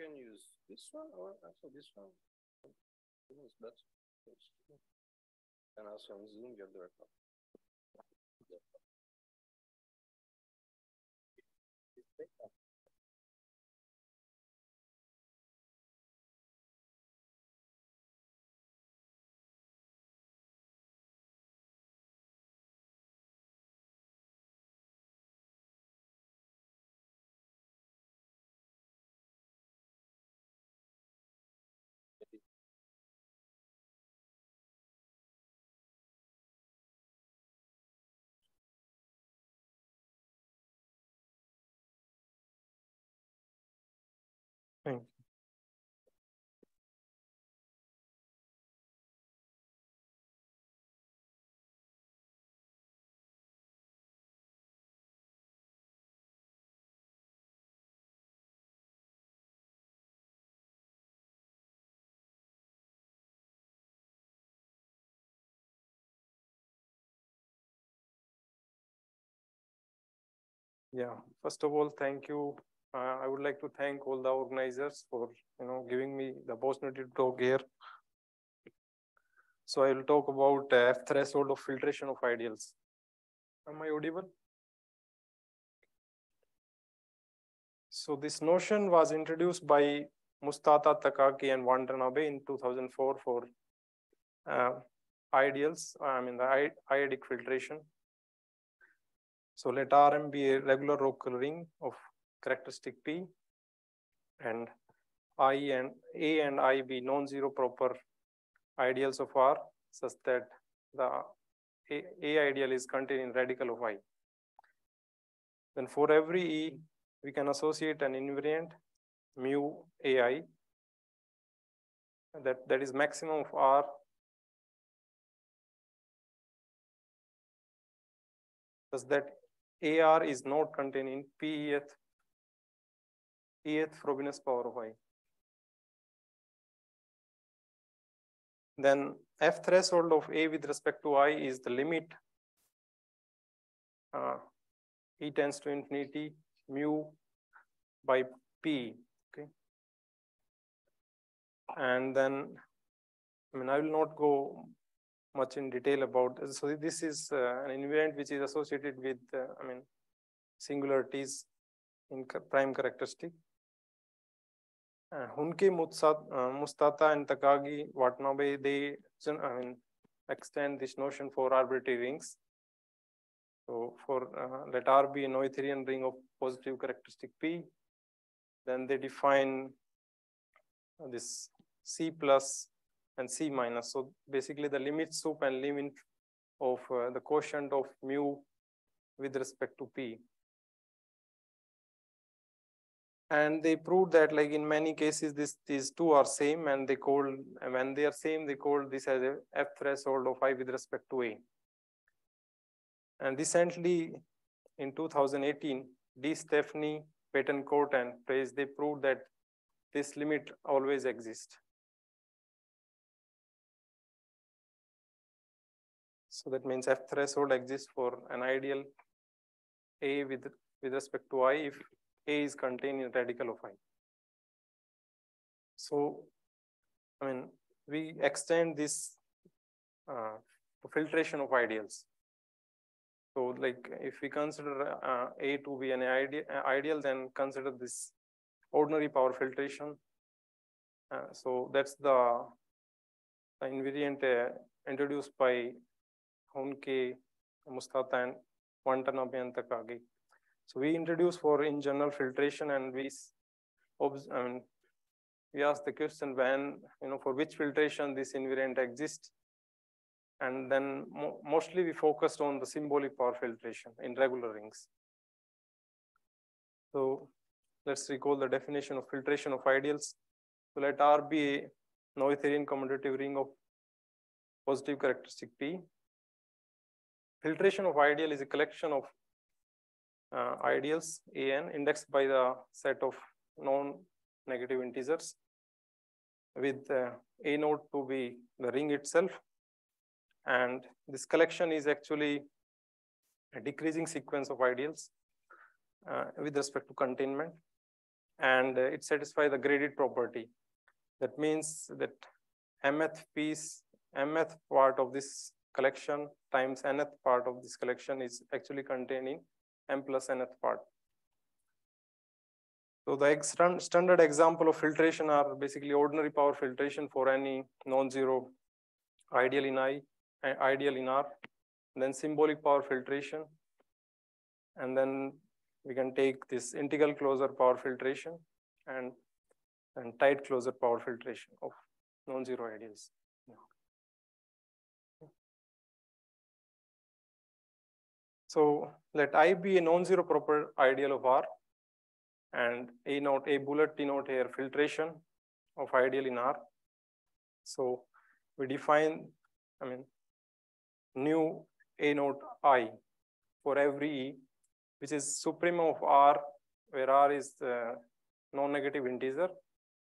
can use this one or also this one. This is better. And also on Zoom, you have the record. Thank you. Yeah, first of all, thank you. Uh, I would like to thank all the organizers for you know giving me the opportunity to talk here. So I will talk about uh, threshold of filtration of ideals. Am I audible? So this notion was introduced by Mustata Takagi and Watanabe in 2004 for uh, ideals, I mean the iadic filtration. So let Rm be a regular local ring of characteristic P and I and A and I be non-zero proper ideals of R such that the A, A ideal is contained in radical of I. Then for every E, we can associate an invariant mu AI that, that is maximum of R such that AR is not contained in PEth, ETH Frobenius power of I. Then F threshold of A with respect to I is the limit uh, E tends to infinity mu by P, okay? And then, I mean, I will not go much in detail about. So this is uh, an invariant which is associated with, uh, I mean, singularities in prime characteristic. Huneke, Mustata, and Takagi, Watanabe, they, I mean, extend this notion for arbitrary rings. So for uh, let R be a Noetherian ring of positive characteristic P, then they define this C plus and C minus. So basically the limit sup and limit of uh, the quotient of mu with respect to P. And they proved that like in many cases, this these two are same and they call, when they are same, they call this as a F threshold of I with respect to A. And recently in 2018, De Stefani, Betancourt and Pérez, they proved that this limit always exists. So that means F threshold exists for an ideal A with, with respect to I if A is contained in radical of I. So, I mean, we extend this uh, filtration of ideals. So like if we consider uh, A to be an ide ideal, then consider this ordinary power filtration. Uh, so that's the, the invariant uh, introduced by Huneke, Mustata, and Watanabe and Takagi. So we introduce for in general filtration and we, we ask the question when, you know, for which filtration this invariant exists. And then mo mostly we focused on the symbolic power filtration in regular rings. So let's recall the definition of filtration of ideals. So let R be a Noetherian commutative ring of positive characteristic P filtration of ideal is a collection of ideals an indexed by the set of non-negative integers with uh, a node to be the ring itself and this collection is actually a decreasing sequence of ideals uh, with respect to containment and it satisfies the graded property. That means that mth piece, mth part of this collection times nth part of this collection is actually containing m plus nth part. So the standard example of filtration are basically ordinary power filtration for any non-zero ideal in I, uh, ideal in R, then symbolic power filtration, and then we can take this integral closure power filtration and, and tight closure power filtration of non-zero ideals. So let I be a non-zero proper ideal of R and A naught, A bullet denote here filtration of ideal in R. So we define, I mean, new A naught I for every E, which is supremum of R, where R is the non-negative integer,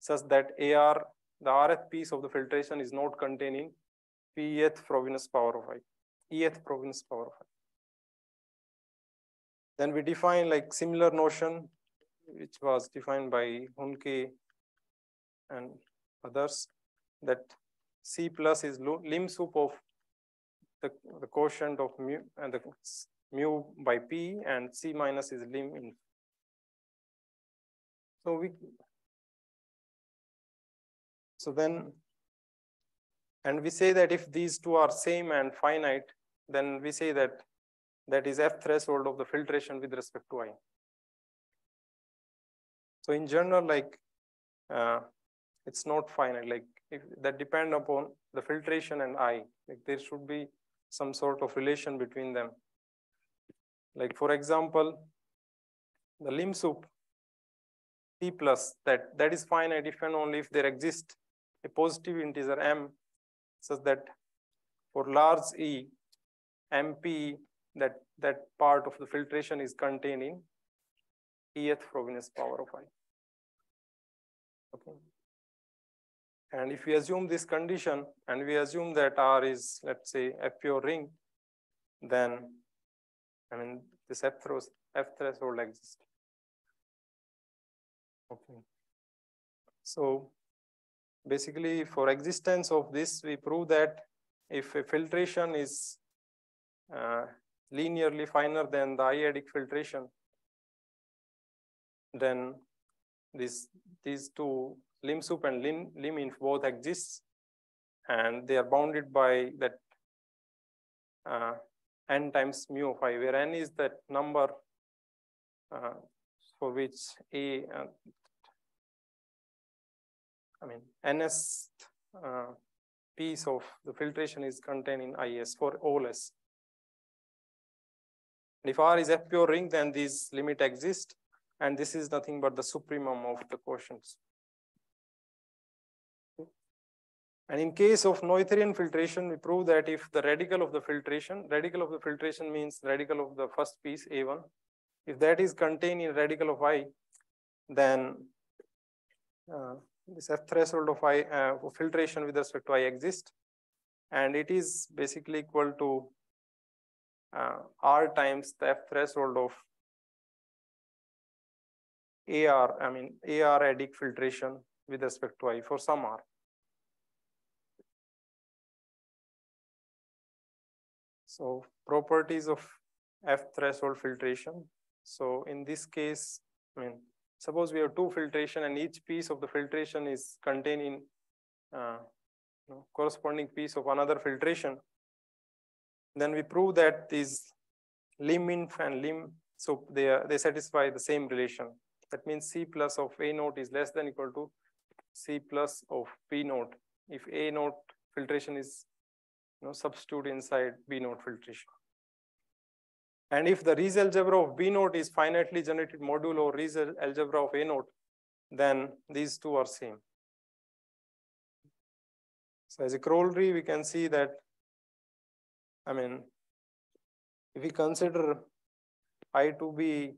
such that AR, the Rth piece of the filtration is not containing Pth Frobenius power of I, Eth Frobenius power of I. Then we define like similar notion, which was defined by Huneke and others, that C plus is lim sup of the, the quotient of mu and the mu by P and C minus is lim in. So we, so then, and we say that if these two are same and finite, then we say that that is F threshold of the filtration with respect to I. So in general, like uh, it's not finite, like if that depend upon the filtration and I, like there should be some sort of relation between them. Like for example, the lim sup P plus that that is finite if and only if there exists a positive integer m such that for large E, MP that that part of the filtration is containing eth Frobenius power of i. Okay. And if we assume this condition and we assume that R is, let's say, a pure ring, then I mean this F, throws, F threshold exists. Okay. So basically for existence of this, we prove that if a filtration is uh, linearly finer than the I-adic filtration, then this, these two lim sup and lim, inf both exists and they are bounded by that uh, n times mu of i, where n is that number uh, for which a, uh, I mean, ns uh, piece of the filtration is contained in is for all s. If R is a pure ring, then these limit exist. And this is nothing but the supremum of the quotients. And in case of Noetherian filtration, we prove that if the radical of the filtration, radical of the filtration means radical of the first piece, A1, if that is contained in radical of I, then uh, this F threshold of I uh, filtration with respect to I exists. And it is basically equal to uh, R times the threshold of AR, I mean, AR adic filtration with respect to I for some R. So properties of F threshold filtration. So in this case, I mean, suppose we have two filtration and each piece of the filtration is containing uh, you know, corresponding piece of another filtration. Then we prove that these lim inf and lim, so they, are, they satisfy the same relation. That means C plus of A naught is less than equal to C plus of B naught. If A naught filtration is you know, substitute inside B naught filtration. And if the Rees algebra of B naught is finitely generated modulo Rees algebra of A naught, then these two are same. So as a corollary, we can see that I mean, if we consider I to be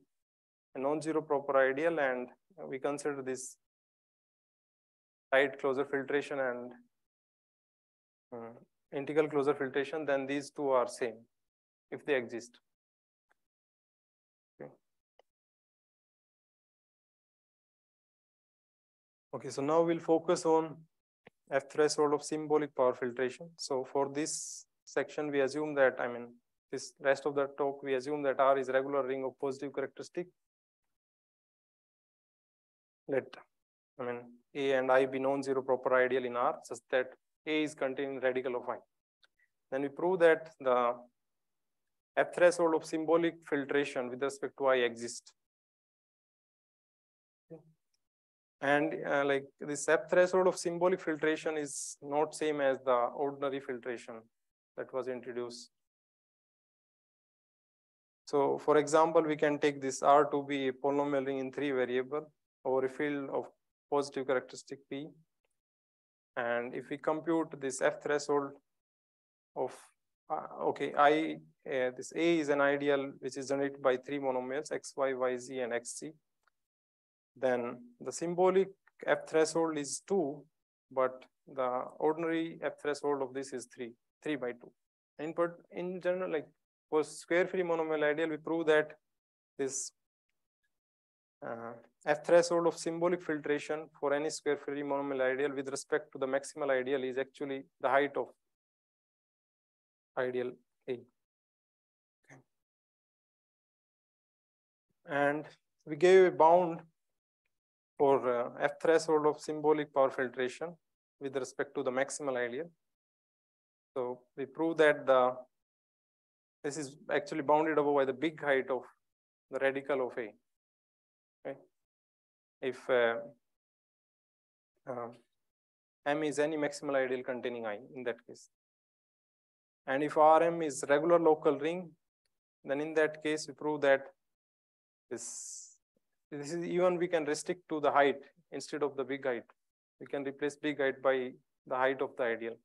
a non-zero proper ideal and we consider this tight closure filtration and uh, integral closure filtration, then these two are same if they exist. Okay, so now we'll focus on F threshold of symbolic power filtration. So for this section, we assume that, I mean, this rest of the talk, we assume that R is regular ring of positive characteristic. Let, I mean, A and I be non-zero proper ideal in R such that A is contained in radical of I. Then we prove that the F threshold of symbolic filtration with respect to I exists. And uh, like this F threshold of symbolic filtration is not same as the ordinary filtration that was introduced. So for example, we can take this R to be a polynomial in three variable over a field of positive characteristic P. And if we compute this F threshold of, uh, okay, I, uh, this A is an ideal which is generated by three monomials, X, Y, Y, Z, and X, C. then the symbolic F threshold is two, but the ordinary F threshold of this is three, three by two. In, but in general, like for square free monomial ideal, we prove that this uh, F threshold of symbolic filtration for any square free monomial ideal with respect to the maximal ideal is actually the height of ideal A. Okay. And we gave a bound for uh, F threshold of symbolic power filtration with respect to the maximal ideal. So we prove that the this is actually bounded above by the big height of the radical of A. Okay. If uh, uh, M is any maximal ideal containing I in that case. And if Rm is regular local ring, then in that case we prove that this this is even we can restrict to the height instead of the big height. We can replace big height by the height of the ideal.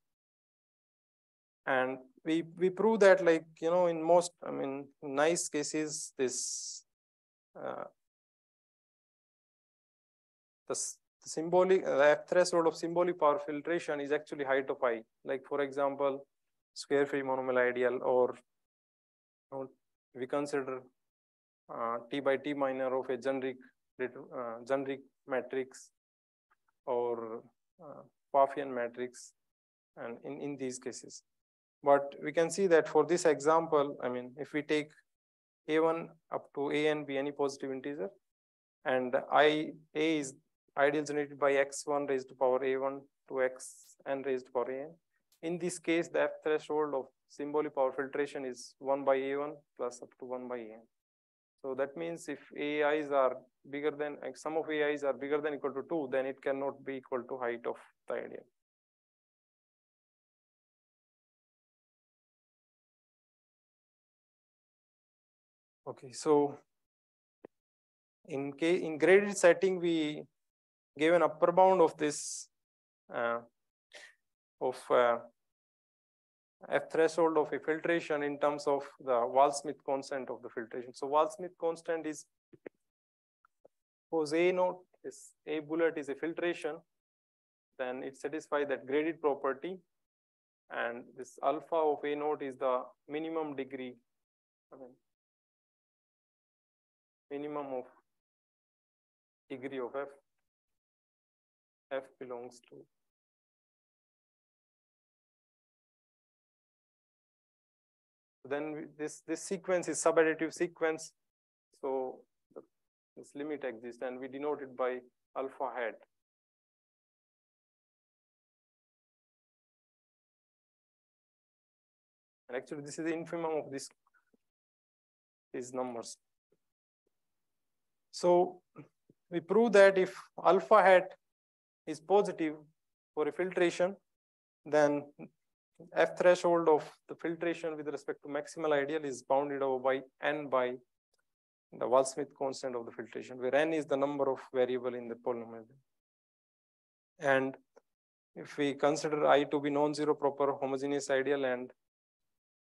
And we we prove that like you know in most I mean nice cases this uh, the, symbolic the threshold of symbolic power filtration is actually height of i. Like for example, square free monomial ideal or you know, we consider uh, T by T minor of a generic, uh, generic matrix or uh, matrix and in, in these cases. But we can see that for this example, I mean, if we take A1 up to A and any positive integer, and I A is ideal generated by x1 raised to power A1 to x n raised to power A n. In this case, the F threshold of symbolic power filtration is 1 by A1 plus up to 1 by A n. So that means if AIs are bigger than, like sum of AIs are bigger than equal to 2, then it cannot be equal to height of the ideal. Okay, so in, in graded setting, we gave an upper bound of this uh, of uh, F threshold of a filtration in terms of the Waldschmidt constant of the filtration. So Waldschmidt constant is, suppose A note is A bullet is a filtration, then it satisfies that graded property. And this alpha of A note is the minimum degree, I mean, minimum of degree of F. F belongs to then this, this sequence is subadditive sequence. So this limit exists and we denote it by alpha hat. And actually this is the infimum of this, these numbers. So we prove that if alpha hat is positive for a filtration, then F threshold of the filtration with respect to maximal ideal is bounded over by n by the Waldschmidt constant of the filtration, where n is the number of variable in the polynomial. And if we consider I to be non-zero proper homogeneous ideal and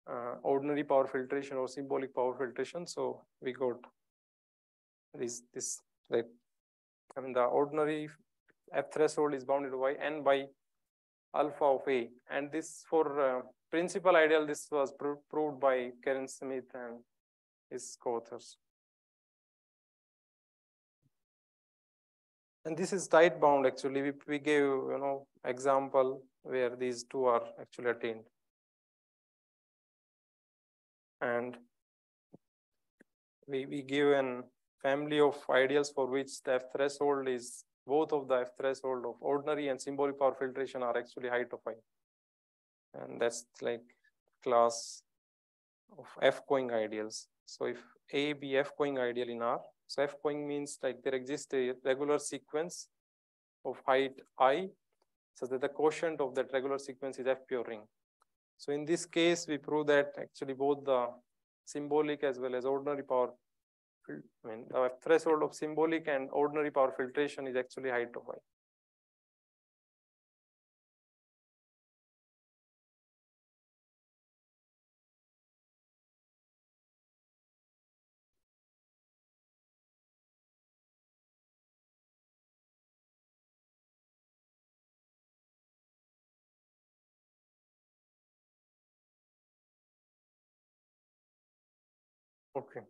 uh, ordinary power filtration or symbolic power filtration, so we got this this like I mean the ordinary F threshold is bounded by n by alpha of A. And this for uh, principal ideal, this was pro proved by Karen Smith and his co-authors. And this is tight bound actually. We, we gave, you know, example where these two are actually attained. And we, we give an family of ideals for which the F threshold is both of the F threshold of ordinary and symbolic power filtration are actually height of I. And that's like class of F going ideals. So if A be F going ideal in R, so F going means like there exists a regular sequence of height I, so that the quotient of that regular sequence is F pure ring. So in this case, we prove that actually both the symbolic as well as ordinary power, I mean, the threshold of symbolic and ordinary power filtration is actually height of I. Okay.